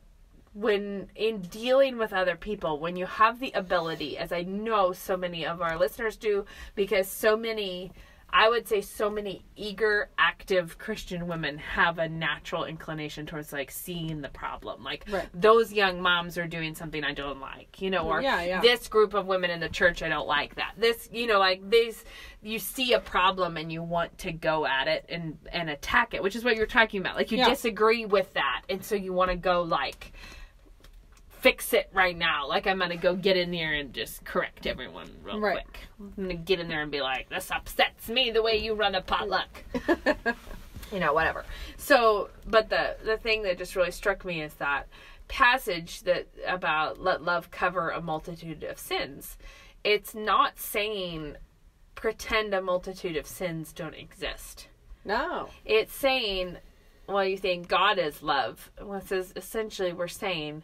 when in dealing with other people when you have the ability as i know so many of our listeners do because so many I would say so many eager, active Christian women have a natural inclination towards like seeing the problem. Like Right. those young moms are doing something I don't like, you know, or Yeah, yeah. this group of women in the church I don't like that. This, you know, like these you see a problem and you want to go at it and and attack it, which is what you're talking about. Like you Yeah. disagree with that and so you want to go like fix it right now. Like I'm gonna go get in there and just correct everyone real Right. quick. I'm gonna get in there and be like, "This upsets me the way you run a potluck." you know, whatever. So, but the the thing that just really struck me is that passage that about let love cover a multitude of sins. It's not saying pretend a multitude of sins don't exist No. it's saying, well, you think God is love. Well, it says essentially we're saying,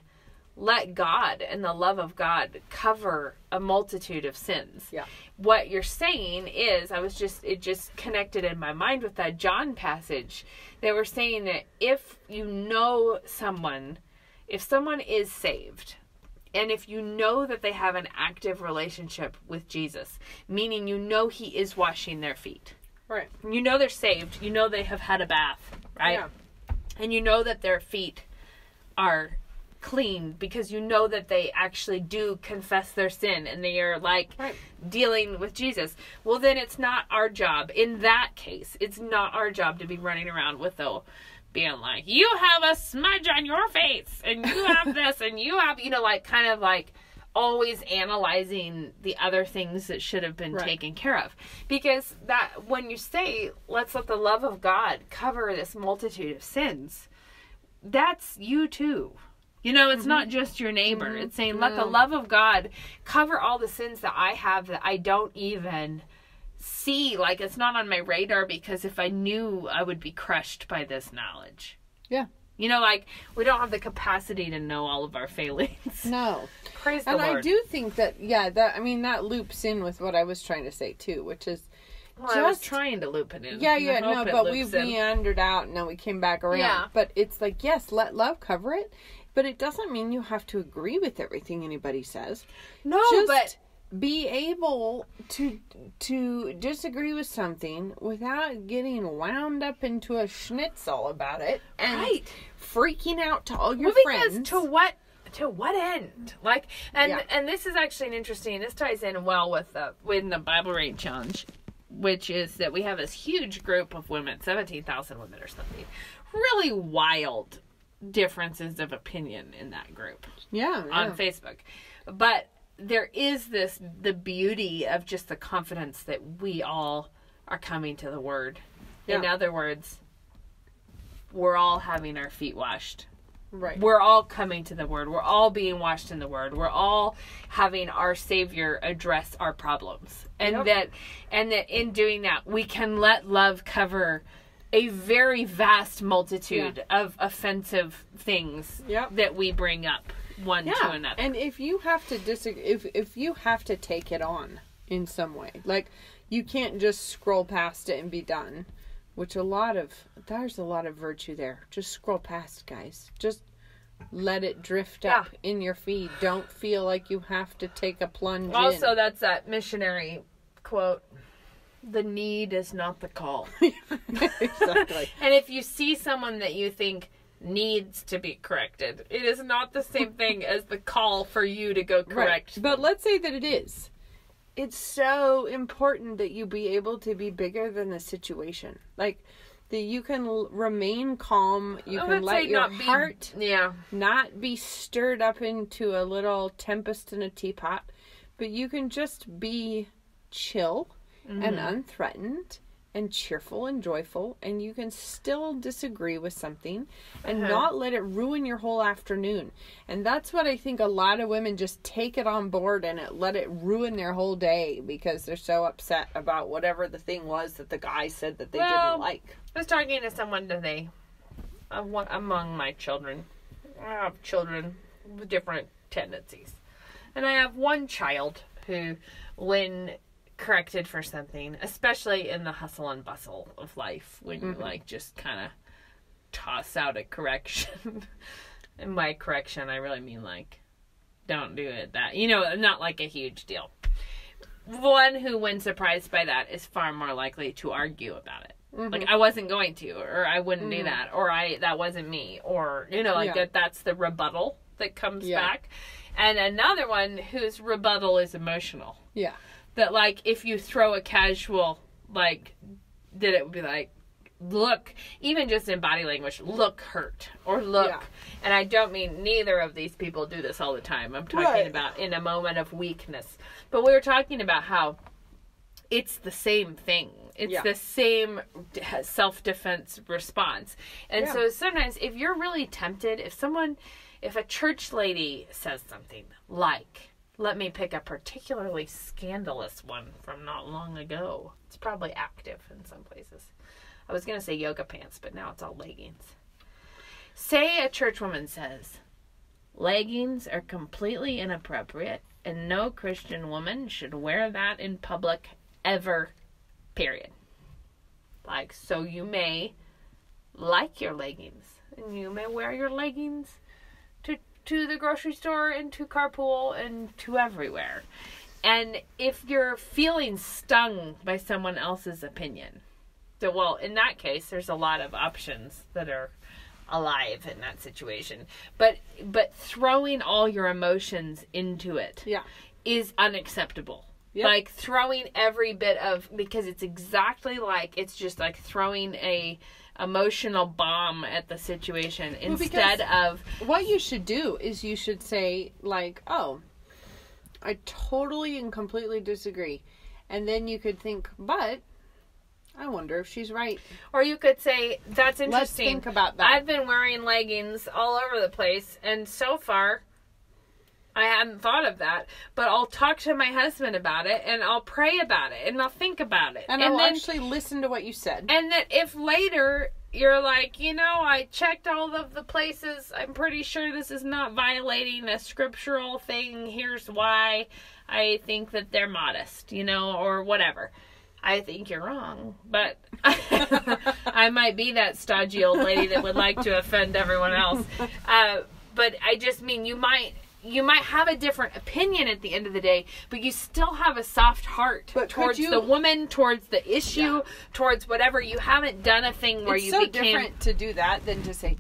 let God and the love of God cover a multitude of sins. Yeah. What you're saying is, I was just, it just connected in my mind with that John passage. They were saying that if you know someone, if someone is saved, and if you know that they have an active relationship with Jesus, meaning you know he is washing their feet, Right. you know they're saved. You know they have had a bath, right? Yeah. And you know that their feet are clean because you know that they actually do confess their sin and they are like Right. dealing with Jesus. Well, then it's not our job. In that case, it's not our job to be running around with the being like, you have a smudge on your face and you have this and you have, you know, like kind of like always analyzing the other things that should have been Right. taken care of. Because that when you say, let's let the love of God cover this multitude of sins, that's you too. You know, it's not mm-hmm. just your neighbor. Mm-hmm. It's saying, let the love of God cover all the sins that I have that I don't even see. Like, it's not on my radar because if I knew, I would be crushed by this knowledge. Yeah. You know, like, we don't have the capacity to know all of our failings. No. Praise the And. I do think that yeah, that I mean that loops in with what I was trying to say too, which is Well, I was just- trying to loop it in. yeah, yeah, no, but we meandered out and then we came back around. Yeah. But it's like yes, let love cover it, but it doesn't mean you have to agree with everything anybody says. No, Just but be able to to disagree with something without getting wound up into a schnitzel about it and right. freaking out to all your well, friends. because to what to what end? Like, and Yeah. and this is actually an interesting. This ties in well with the with the Bible Read Challenge, which is that we have this huge group of women, seventeen thousand women or something, really wild differences of opinion in that group yeah, yeah. on Facebook, but there is this the beauty of just the confidence that we all are coming to the Word. In other words, we're all having our feet washed right. we're all coming to the word we're all being washed in the word we're all having our savior address our problems and Yep. that and that in doing that we can let love cover a very vast multitude of offensive things Yep. that we bring up one to another And if you have to disagree, if if you have to take it on in some way, like you can't just scroll past it and be done, which a lot of there's a lot of virtue there. Just scroll past, guys. Just let it drift up in your feed. Don't feel like you have to take a plunge also in. that's that missionary quote the need is not the call exactly. And if you see someone that you think needs to be corrected, it is not the same thing as the call for you to go correct. Right. But let's say that it is. It's so important that you be able to be bigger than the situation. Like that you can l- remain calm, you I can let your be- heart Yeah. not be stirred up into a little tempest in a teapot, but you can just be chill and Mm-hmm. unthreatened and cheerful and joyful and you can still disagree with something and Uh-huh. not let it ruin your whole afternoon. And that's what I think a lot of women just take it on board and it let it ruin their whole day because they're so upset about whatever the thing was that the guy said that they Well, didn't like. I was talking to someone today, among my children. I have children with different tendencies. And I have one child who, when corrected for something, especially in the hustle and bustle of life, when you like just kind of toss out a correction. and by correction, I really mean like, don't do it that, you know, not like a huge deal. one who, when surprised by that, is far more likely to argue about it. Mm-hmm. Like I wasn't going to, or I wouldn't do that, or I that wasn't me, or you know, like Yeah. that. That's the rebuttal that comes Yeah. back. And another one whose rebuttal is emotional. Yeah. That like if you throw a casual like, that it would be like, look, even just in body language, look hurt or look. Yeah. And I don't mean neither of these people do this all the time. I'm talking Right. about in a moment of weakness. But we were talking about how it's the same thing. It's Yeah. the same self defense response. And Yeah. so sometimes if you're really tempted, if someone, if a church lady says something like, let me pick a particularly scandalous one from not long ago. It's probably active in some places. I was going to say yoga pants, but now it's all leggings. Say a church woman says, leggings are completely inappropriate and no Christian woman should wear that in public ever, period. Like, so you may like your leggings and you may wear your leggings to, the grocery store and to carpool and to everywhere. And if you're feeling stung by someone else's opinion, so well, in that case, there's a lot of options that are alive in that situation. But but throwing all your emotions into it Yeah. is unacceptable. Yep. Like throwing every bit of because it's exactly like it's just like throwing a emotional bomb at the situation Well, instead of What you should do is you should say like, "Oh, I totally and completely disagree," and then you could think, "But I wonder if she's right." Or you could say, that's interesting. Let's think about that. I've been wearing leggings all over the place, and so far, I hadn't thought of that. But I'll talk to my husband about it, and I'll pray about it, and I'll think about it. and, I'll then, actually listen to what you said. and that if later you're like, you know, I checked all of the places, I'm pretty sure this is not violating a scriptural thing. Here's why I think that they're modest, you know, or whatever. I think you're wrong, but I might be that stodgy old lady that would like to offend everyone else. Uh, but I just mean you might you might have a different opinion at the end of the day, but you still have a soft heart But towards you- the woman, towards the issue, Yeah. towards whatever. You haven't done a thing where it's you so became different to do that than to say,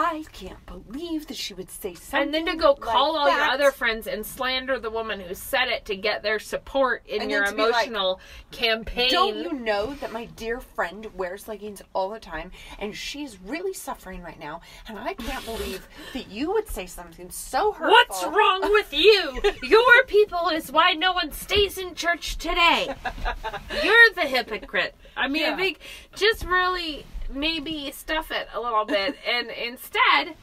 "I can't believe that she would say something." and then to go call like all your other friends and slander the woman who said it to get their support in And your be like, emotional campaign. Don't you know that my dear friend wears leggings all the time and she's really suffering right now? And I can't believe that you would say something so hurtful. What's wrong with you? Your people is why no one stays in church today. You're the hypocrite. I mean, I think just really maybe stuff it a little bit and instead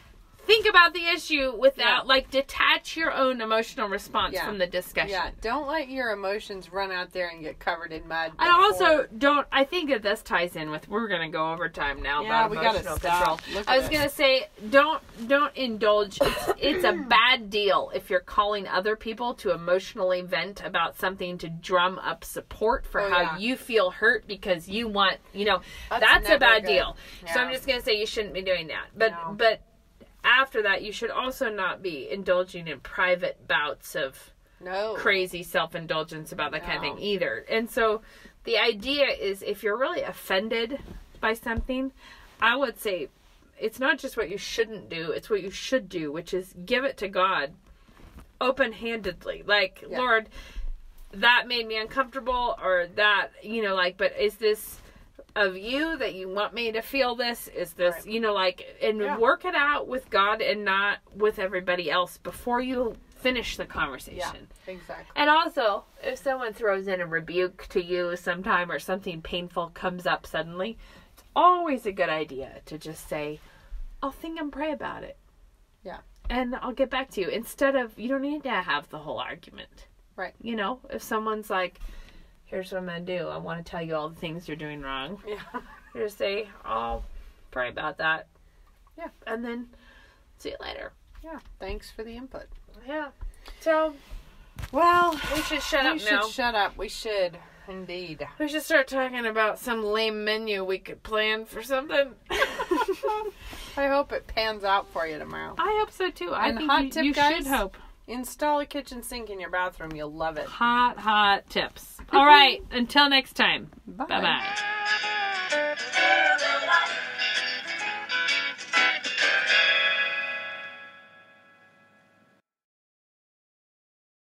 think about the issue without Yeah. like detach your own emotional response Yeah. from the discussion. Yeah, don't let your emotions run out there and get covered in mud. And also, don't. I think that this ties in with. We're gonna go over time now. Yeah, about we gotta emotional stop. control. I was gonna say, don't don't indulge. It's, it's a bad deal if you're calling other people to emotionally vent about something to drum up support for Oh, how yeah. you feel hurt because you want. You know, that's, That's a bad good. deal. So I'm just gonna say you shouldn't be doing that. But No. but after that, you should also not be indulging in private bouts of no crazy self indulgence about that kind of thing either. And so the idea is if you're really offended by something, I would say it's not just what you shouldn't do, it's what you should do, which is give it to God open handedly. Like, Yeah. Lord, that made me uncomfortable, or that, you know, like, but is this of you that you want me to feel this? Is this, Right. you know, like, and Yeah. work it out with God and not with everybody else before you finish the yeah conversation. exactly And also, if someone throws in a rebuke to you sometime or something painful comes up suddenly, it's always a good idea to just say, I'll think and pray about it. Yeah. And I'll get back to you. Instead of, you don't need to have the whole argument. Right. You know, if someone's like, here's what I'm going to do, I want to tell you all the things you're doing wrong, yeah you just say, I'll pray about that. Yeah. And then see you later. yeah thanks for the input Yeah. So well we should shut we up should now. shut up we should indeed We should start talking about some lame menu we could plan for something. i hope it pans out for you tomorrow I hope so too. I And think hot you, tip, you guys? should hope. Install a kitchen sink in your bathroom. You'll love it. Hot, hot tips. All right. Until next time. Bye bye.